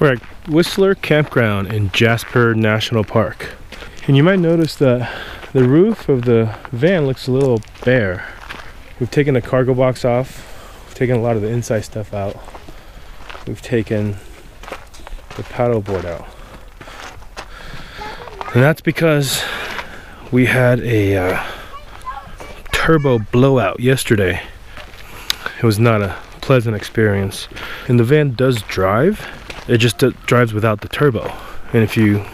We're at Whistler Campground in Jasper National Park. And you might notice that the roof of the van looks a little bare. We've taken the cargo box off, we've taken a lot of the inside stuff out. We've taken the paddle board out. And that's because we had a uh, turbo blowout yesterday. It was not a pleasant experience. And the van does drive, it just drives without the turbo. And if you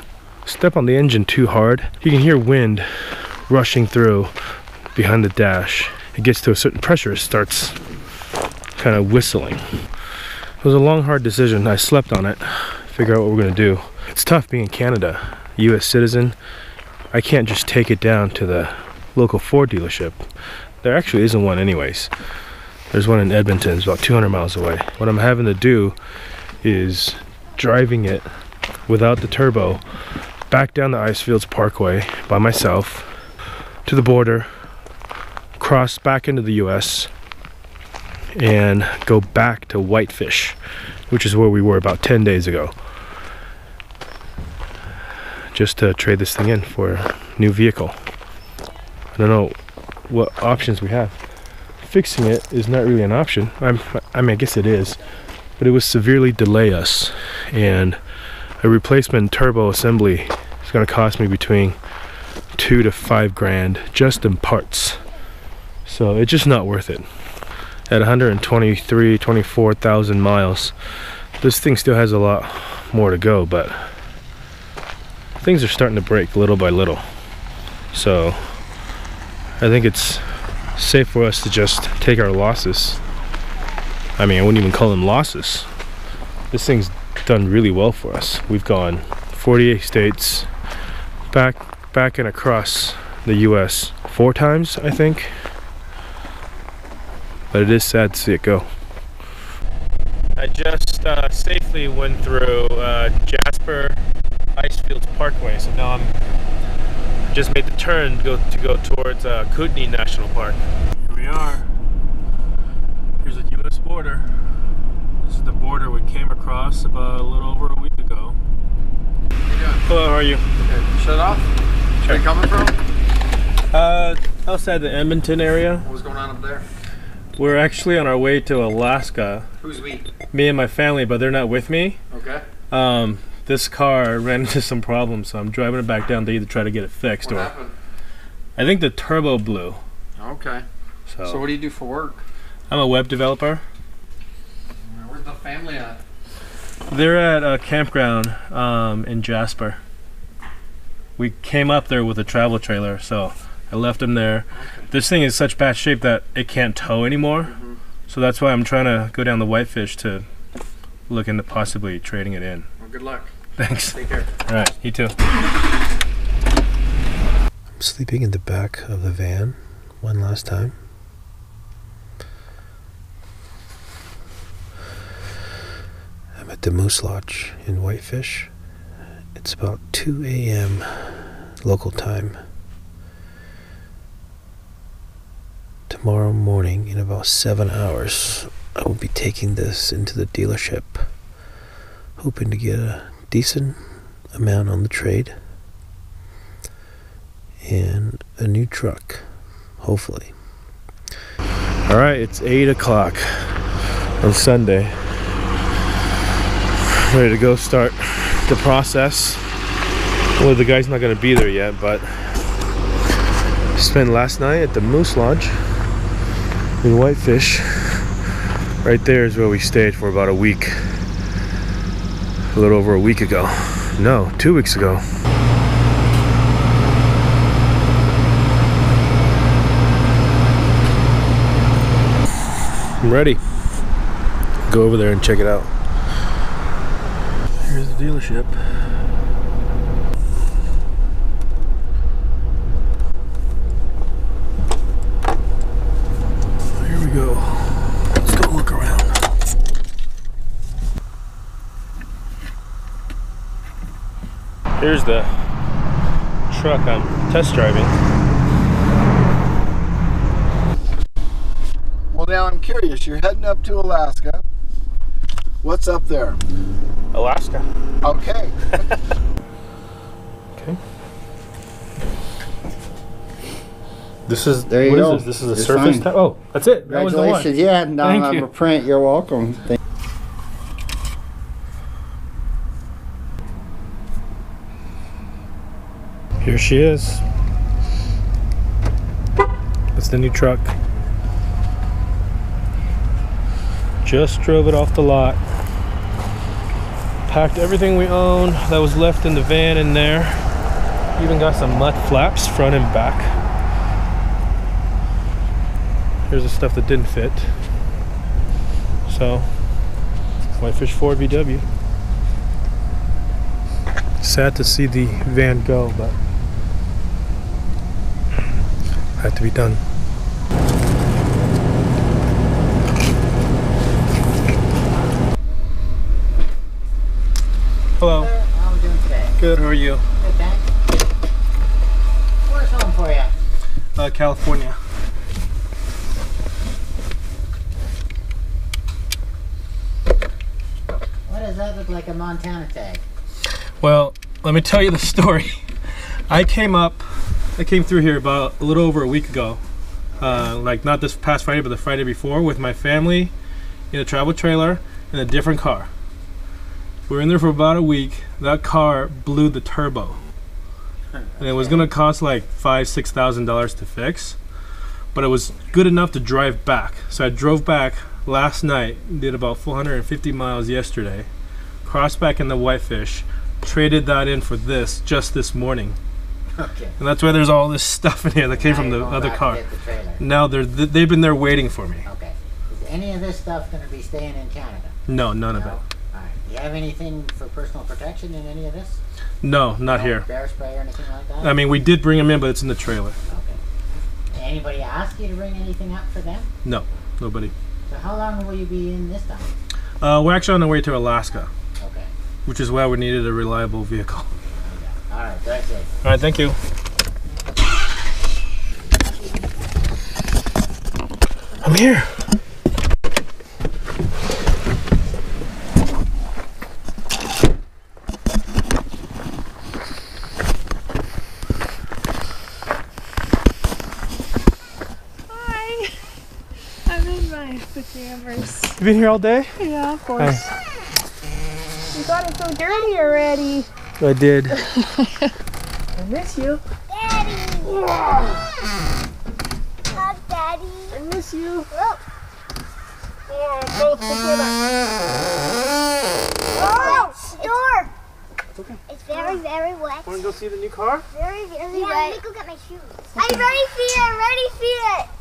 step on the engine too hard, you can hear wind rushing through behind the dash. It gets to a certain pressure, it starts kind of whistling. It was a long, hard decision. I slept on it, figure out what we're gonna do. It's tough being in Canada, US citizen. I can't just take it down to the local Ford dealership. There actually isn't one anyways. There's one in Edmonton, it's about 200 miles away. What I'm having to do is driving it without the turbo back down the Icefields Parkway by myself to the border, cross back into the US, and go back to Whitefish, which is where we were about 10 days ago. Just to trade this thing in for a new vehicle. I don't know what options we have. Fixing it is not really an option. I'm, I mean, I guess it is, but it would severely delay us. And a replacement turbo assembly is going to cost me between two to five grand just in parts. So it's just not worth it. At 123, 24,000 miles, this thing still has a lot more to go, but things are starting to break little by little. So I think it's safe for us to just take our losses. I mean, I wouldn't even call them losses. This thing's done really well for us. We've gone 48 states, back, back and across the U.S. four times, I think. But it is sad to see it go. I just uh, safely went through uh, Jasper Icefields Parkway, so now I'm just made the turn to go to go towards uh, Kootenay National Park. Here we are. Here's the U.S. border. This is the border we came across about a little over a week ago. Hello, how are you? Okay, shut off. Where you coming from? Uh, outside the Edmonton area. What was going on up there? We're actually on our way to Alaska. Who's we? Me and my family, but they're not with me. Okay. Um, this car ran into some problems, so I'm driving it back down to either try to get it fixed What or happened? I think the turbo blew. Okay. So, So what do you do for work? I'm a web developer. Where's the family at? They're at a campground um, in Jasper. We came up there with a travel trailer, so I left them there. This thing is such bad shape that it can't tow anymore. Mhm. So that's why I'm trying to go down the Whitefish to look into possibly trading it in. Well, good luck. Thanks. Take care. All right, you too. I'm sleeping in the back of the van one last time. I'm at the Moose Lodge in Whitefish. It's about 2 a.m. local time. Tomorrow morning, in about seven hours, I will be taking this into the dealership, hoping to get a decent amount on the trade and a new truck, hopefully. All right, it's eight o'clock on Sunday. Ready to go start the process. Well, the guy's not gonna be there yet, but spent last night at the Moose Lodge in Whitefish. Right there is where we stayed for about a week. A little over a week ago. No, two weeks ago. I'm ready. Go over there and check it out. Here's the dealership. Here we go. Let's go look around. Here's the truck I'm test driving. Well, now I'm curious. You're heading up to Alaska. What's up there? Alaska. Okay. Okay. This is There you what is go. this? This is a surface. Oh, that's it. That was the one. Congratulations. Yeah, now uh, Thank I have you. a print. You're welcome. Thank- Here she is. That's the new truck. Just drove it off the lot. Packed everything we own that was left in the van in there. Even got some mud flaps front and back. Here's the stuff that didn't fit. So, Whitefish Ford VW. Sad to see the van go, but had to be done. Hello. How are we doing today? Good. How are you? Good, thanks. Where's home for you? Uh, California. What does that look like a Montana tag? Well, let me tell you the story. I came up, I came through here about a little over a week ago. Uh, like not this past Friday, but the Friday before, with my family in a travel trailer in a different car. We were in there for about a week. That car blew the turbo, and it was gonna cost like five, six thousand dollars to fix. But it was good enough to drive back. So I drove back last night, did about 450 miles yesterday, crossed back in the Whitefish, traded that in for this just this morning. Okay. And that's why there's all this stuff in here that came Now from the other car. the. Now they're th- they've been there waiting for me. Okay. Is any of this stuff going to be staying in Canada? No, none of it. All right. Do you have anything for personal protection in any of this? No, not No here. Bear spray or anything like that? I mean, we did bring them in, but it's in the trailer. okay. Anybody ask you to bring anything up for them? No, nobody. So how long will you be in this time? Uh, we're actually on our way to Alaska, Okay. which is why we needed a reliable vehicle. Okay. All right. That's it. All right, thank you. I'm here. Hi. I'm in my pajamas. You been here all day? Yeah, of course. You got it so dirty already. I did. I miss you. Daddy! Hug Daddy. I miss you. Oh, Oh, both together. oh door! It's very, very wet. Want to go see the new car? Very, very yeah, wet. let me go get my shoes. I'm ready for it, ready for it.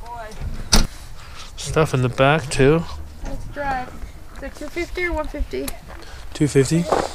Stuff in the back too. Let's drive. Is it 250 or 150? 250.